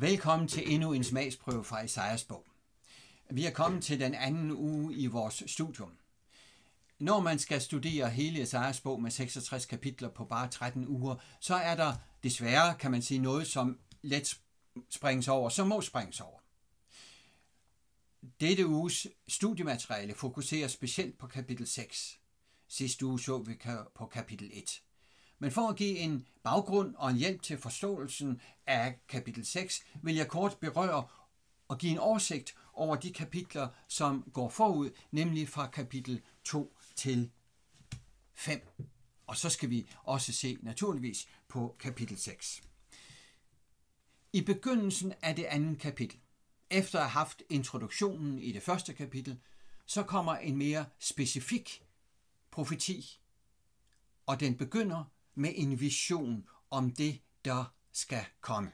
Velkommen til endnu en smagsprøve fra Isaias bog. Vi er kommet til den anden uge i vores studium. Når man skal studere hele Isaias bog med 66 kapitler på bare 13 uger, så er der desværre, kan man sige, noget, som let springes over, som må springes over. Dette uges studiemateriale fokuserer specielt på kapitel 6. Sidste uge så vi på kapitel 1. Men for at give en baggrund og en hjælp til forståelsen af kapitel 6, vil jeg kort berøre og give en oversigt over de kapitler, som går forud, nemlig fra kapitel 2 til 5. Og så skal vi også se naturligvis på kapitel 6. I begyndelsen af det andet kapitel, efter at have haft introduktionen i det første kapitel, så kommer en mere specifik profeti, og den begynder med en vision om det, der skal komme.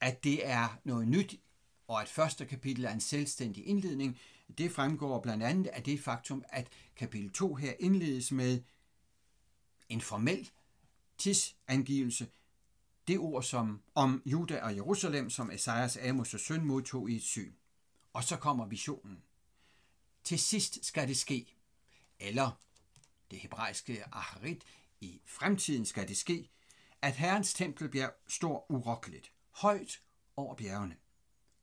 At det er noget nyt, og at første kapitel er en selvstændig indledning, det fremgår blandt andet af det faktum, at kapitel 2 her indledes med en formel tidsangivelse, det ord som om Juda og Jerusalem, som Esajas Amos' søn modtog i et syn. Og så kommer visionen. Til sidst skal det ske, eller det hebraiske aharit, i fremtiden skal det ske, at Herrens tempelbjerg står urokkeligt, højt over bjergene,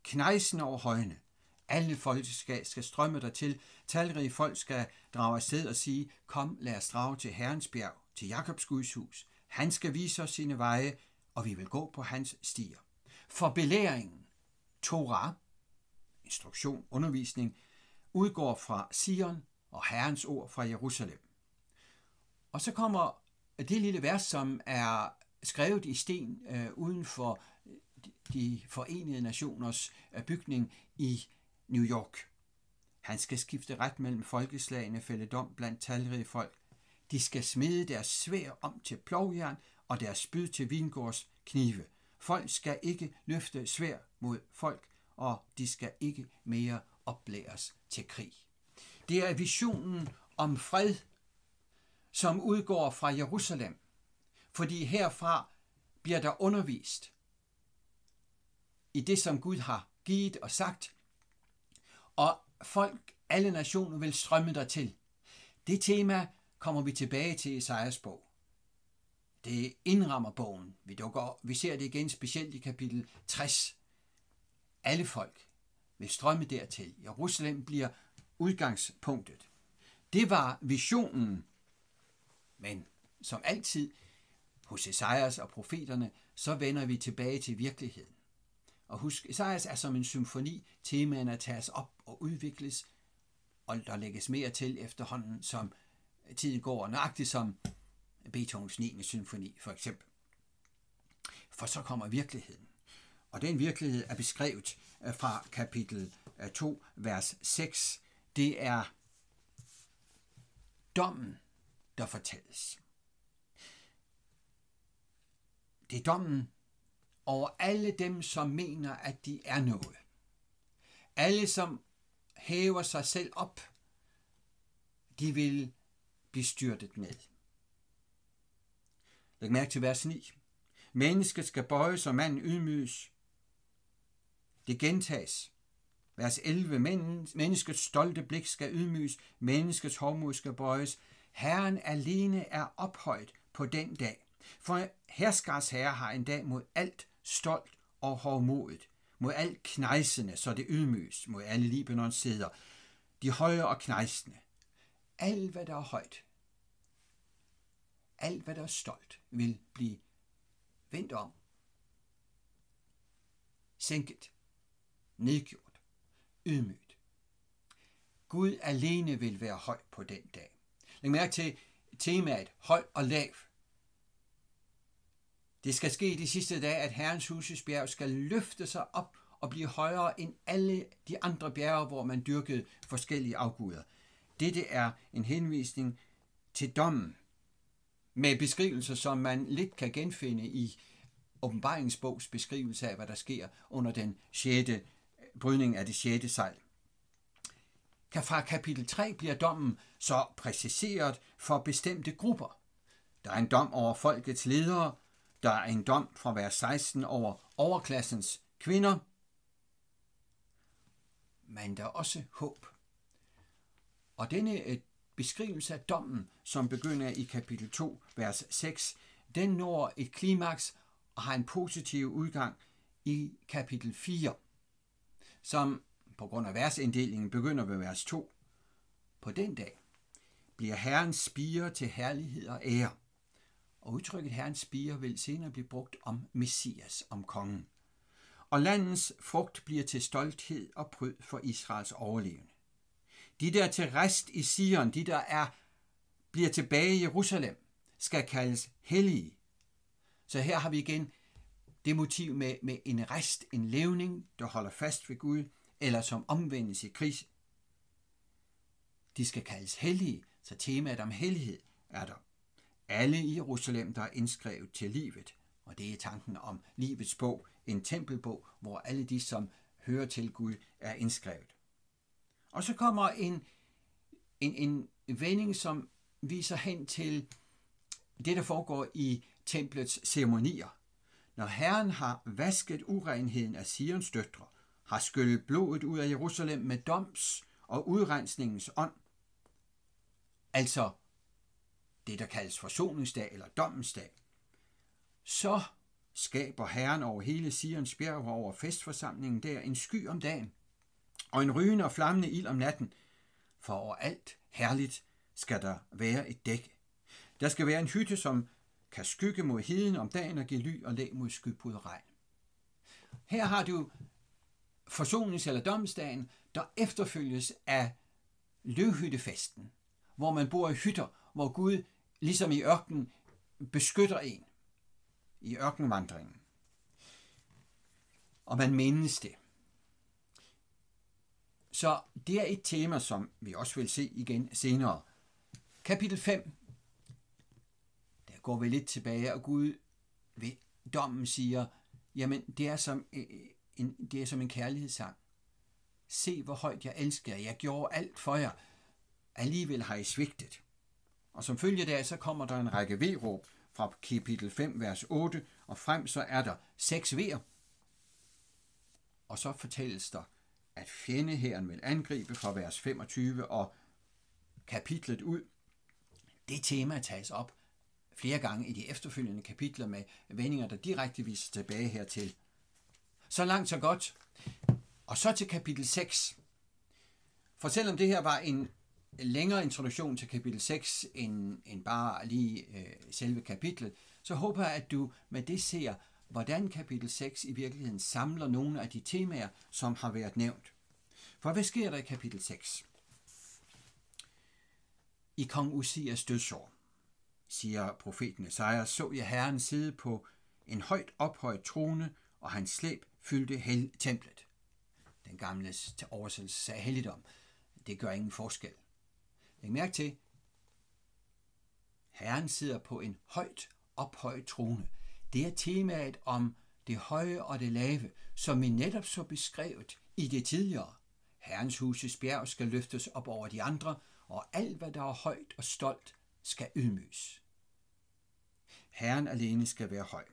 knejsen over højene. Alle folk skal, skal strømme dertil. Talrige folk skal drage afsted og sige, kom lad os drage til Herrens bjerg, til Jakobs Guds hus. Han skal vise os sine veje, og vi vil gå på hans stier. For belæringen, Torah, instruktion, undervisning, udgår fra Sion og Herrens ord fra Jerusalem. Og så kommer øh, det lille vers, som er skrevet i sten øh, uden for øh, de forenede nationers øh, bygning i New York. Han skal skifte ret mellem folkeslagene, fælde dom blandt talrige folk. De skal smide deres svær om til plovjern og deres spyd til vingårds knive. Folk skal ikke løfte svær mod folk, og de skal ikke mere oplæres til krig. Det er visionen om fred som udgår fra Jerusalem, fordi herfra bliver der undervist i det, som Gud har givet og sagt, og folk, alle nationer vil strømme der til. Det tema kommer vi tilbage til i Esajas bog. Det indrammer bogen. Vi, dukker, vi ser det igen specielt i kapitel 60. Alle folk vil strømme dertil. Jerusalem bliver udgangspunktet. Det var visionen men som altid hos Esajas og profeterne, så vender vi tilbage til virkeligheden. Og husk, Esajas er som en symfoni, temaerne tages op og udvikles, og der lægges mere til efterhånden, som tiden går, nøjagtigt som Beethovens 9. symfoni for eksempel. For så kommer virkeligheden. Og den virkelighed er beskrevet øh, fra kapitel øh, 2, vers 6. Det er dommen der fortælles. Det er dommen over alle dem, som mener, at de er noget. Alle, som hæver sig selv op, de vil blive styrtet ned. Læg mærke til vers 9. Mennesket skal bøjes, og manden ydmyges. Det gentages. Vers 11. Menneskets stolte blik skal ydmyges. Menneskets hovmod skal bøjes. Herren alene er ophøjt på den dag. For herskars herre har en dag mod alt stolt og hovmodigt, mod alt knejsende, så det ydmyges, mod alle Libanons sæder, de høje og knejsende. Alt, hvad der er højt, alt, hvad der er stolt, vil blive vendt om, sænket, nedgjort, ydmygt. Gud alene vil være høj på den dag. Læg mærke til temaet høj og lav. Det skal ske de sidste dage, at Herrens huses bjerg skal løfte sig op og blive højere end alle de andre bjerge, hvor man dyrkede forskellige afguder. Dette er en henvisning til dommen, med beskrivelser, som man lidt kan genfinde i åbenbaringsbogs beskrivelse af, hvad der sker under den 6. brydning af det 6. sejl kan fra kapitel 3 bliver dommen så præciseret for bestemte grupper. Der er en dom over folkets ledere, Der er en dom fra vers 16 over overklassens kvinder, men der er også håb. Og denne øh, beskrivelse af dommen, som begynder i kapitel 2, vers 6, den når et klimaks og har en positiv udgang i kapitel 4, som på grund af versinddelingen begynder ved vers 2. På den dag bliver Herrens spire til herlighed og ære. Og udtrykket Herrens spire vil senere blive brugt om Messias, om kongen. Og landets frugt bliver til stolthed og pryd for Israels overlevende. De der til rest i Sion, de der er, bliver tilbage i Jerusalem, skal kaldes hellige. Så her har vi igen det motiv med, med en rest, en levning, der holder fast ved Gud, eller som omvendes i krise. De skal kaldes hellige, så temaet om hellighed er der. Alle i Jerusalem, der er indskrevet til livet, og det er tanken om livets bog, en tempelbog, hvor alle de, som hører til Gud, er indskrevet. Og så kommer en, en, en vending, som viser hen til det, der foregår i templets ceremonier. Når Herren har vasket urenheden af Sions døtre, har skyllet blodet ud af Jerusalem med doms og udrensningens ånd, altså det, der kaldes forsoningsdag eller dommensdag, så skaber Herren over hele Sions bjerg og over festforsamlingen der en sky om dagen, og en rygende og flammende ild om natten, for overalt herligt skal der være et dæk. Der skal være en hytte, som kan skygge mod heden om dagen og give ly og læg mod skybrud og regn. Her har du forsonings- eller domsdagen, der efterfølges af løvhyttefesten, hvor man bor i hytter, hvor Gud, ligesom i ørkenen, beskytter en i ørkenvandringen. Og man mindes det. Så det er et tema, som vi også vil se igen senere. Kapitel 5. Der går vi lidt tilbage, og Gud ved dommen siger, jamen det er som øh, en, det er som en kærlighedssang. Se, hvor højt jeg elsker jer. Jeg gjorde alt for jer. Alligevel har I svigtet. Og som følge deraf, så kommer der en række V-råb fra kapitel 5, vers 8, og frem så er der seks V'er. Og så fortælles der, at fjendehæren vil angribe fra vers 25 og kapitlet ud. Det tema tages op flere gange i de efterfølgende kapitler med vendinger, der direkte viser tilbage hertil. Så langt, så godt. Og så til kapitel 6. For selvom det her var en længere introduktion til kapitel 6 end, end bare lige øh, selve kapitlet, så håber jeg, at du med det ser, hvordan kapitel 6 i virkeligheden samler nogle af de temaer, som har været nævnt. For hvad sker der i kapitel 6? I kong Usias dødsår, siger profeten Esajas, så jeg herren sidde på en højt ophøjet trone, og hans slæb fyldte hel templet. Den gamle oversættelse sagde helligdom. Det gør ingen forskel. Læg mærke til, Herren sidder på en højt ophøjet trone. Det er temaet om det høje og det lave, som vi netop så beskrevet i det tidligere. Herrens huses bjerg skal løftes op over de andre, og alt hvad der er højt og stolt skal ydmyges. Herren alene skal være høj.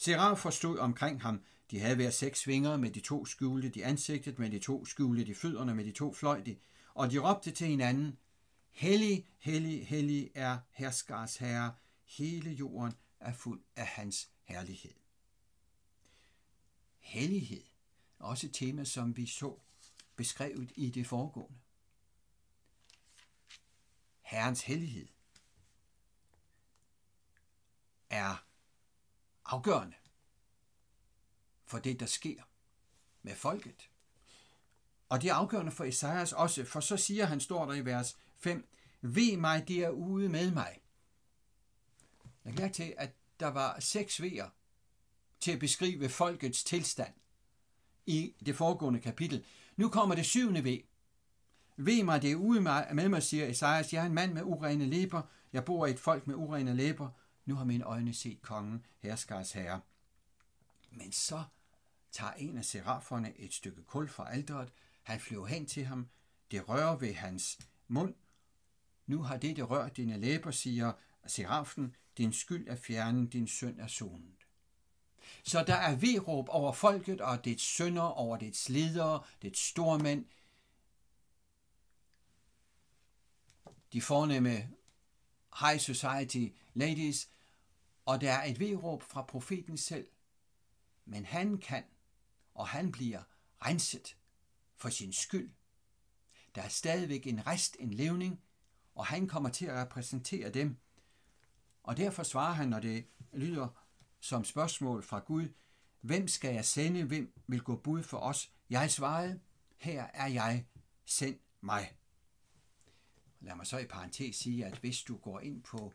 Seraf forstod omkring ham, de havde hver seks vinger, med de to skjulte de ansigtet, med de to skjulte de fødderne, med de to fløjte, og de råbte til hinanden, Hellig, hellig, hellig er herskars herre, hele jorden er fuld af hans herlighed. Hellighed er også et tema, som vi så beskrevet i det foregående. Herrens hellighed er afgørende for det, der sker med folket. Og det er afgørende for Esajas også, for så siger han, står der i vers 5, Ved mig derude med mig. Jeg mærke til, at der var seks V'er til at beskrive folkets tilstand i det foregående kapitel. Nu kommer det syvende V. Ved mig derude med mig, siger Esajas, jeg er en mand med urene læber, jeg bor i et folk med urene læber, nu har mine øjne set kongen, herskars herre. Men så tager en af seraferne et stykke kul fra alderet, han flyver hen til ham, det rører ved hans mund. Nu har det rørt dine læber, siger serafen, din skyld er fjernet, din synd er sonet. Så der er veråb over folket og dets sønder, over dets ledere, dets stormænd, de fornemme high society ladies, og der er et vedråb fra profeten selv. Men han kan, og han bliver renset for sin skyld. Der er stadigvæk en rest, en levning, og han kommer til at repræsentere dem. Og derfor svarer han, når det lyder som spørgsmål fra Gud, hvem skal jeg sende, hvem vil gå bud for os? Jeg svarede, her er jeg, send mig. Lad mig så i parentes sige, at hvis du går ind på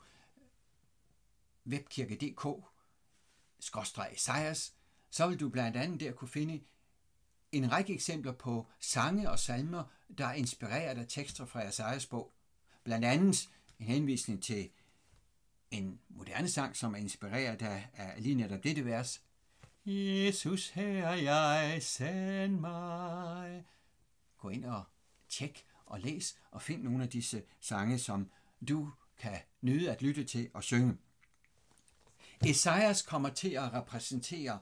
webkirke.dk Sejers, Esajas, så vil du blandt andet der kunne finde en række eksempler på sange og salmer, der er inspireret af tekster fra Esajas bog. Blandt andet en henvisning til en moderne sang, som er inspireret af, af lige netop dette vers. Jesus, her er jeg, send mig. Gå ind og tjek og læs og find nogle af disse sange, som du kan nyde at lytte til og synge. Esajas kommer til at repræsentere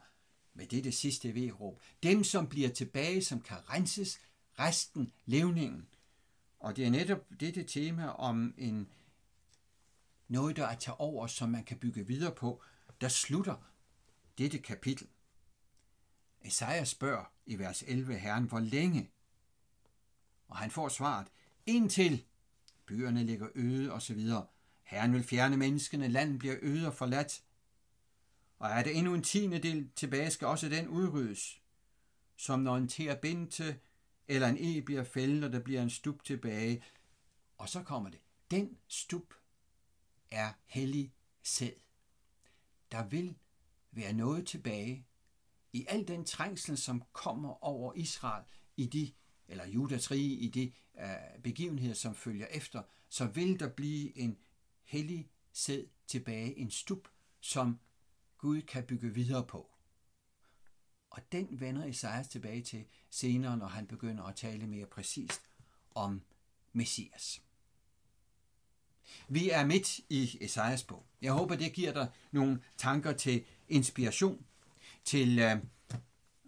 med dette sidste vedråb, dem som bliver tilbage, som kan renses, resten levningen. Og det er netop dette tema om en noget, der er til over, som man kan bygge videre på, der slutter dette kapitel. Esajas spørger i vers 11 Herren, hvor længe? Og han får svaret, indtil byerne ligger øde osv. Herren vil fjerne menneskene, landet bliver øde og forladt. Og er der endnu en tiende del tilbage, skal også den udryddes. Som når en binte eller en e bliver fældet, og der bliver en stup tilbage. Og så kommer det. Den stup er hellig sæd. Der vil være noget tilbage i al den trængsel, som kommer over Israel i de, eller Judas rige i de uh, begivenheder, som følger efter, så vil der blive en hellig sæd tilbage, en stup, som Gud kan bygge videre på. Og den vender Esajas tilbage til senere, når han begynder at tale mere præcist om Messias. Vi er midt i Esajas bog. Jeg håber, det giver dig nogle tanker til inspiration, til øh,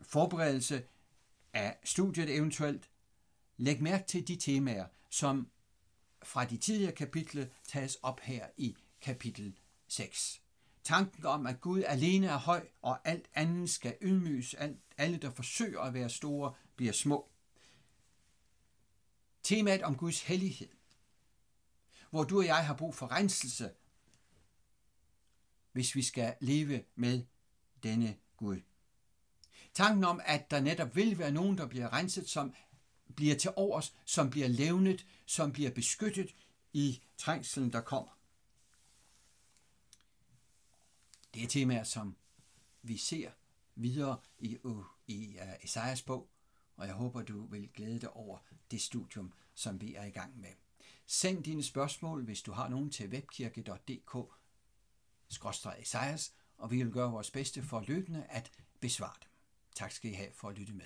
forberedelse af studiet eventuelt. Læg mærke til de temaer, som fra de tidligere kapitler tages op her i kapitel 6. Tanken om, at Gud alene er høj, og alt andet skal ydmyges, alt, alle der forsøger at være store, bliver små. Temaet om Guds hellighed hvor du og jeg har brug for renselse, hvis vi skal leve med denne Gud. Tanken om, at der netop vil være nogen, der bliver renset, som bliver til overs, som bliver levnet, som bliver beskyttet i trængselen, der kommer. Det er temaer, som vi ser videre i, i uh, Esajas bog, og jeg håber, du vil glæde dig over det studium, som vi er i gang med. Send dine spørgsmål, hvis du har nogen til webkirke.dk Esajas, og vi vil gøre vores bedste for løbende at besvare dem. Tak skal I have for at lytte med.